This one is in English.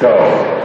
Go.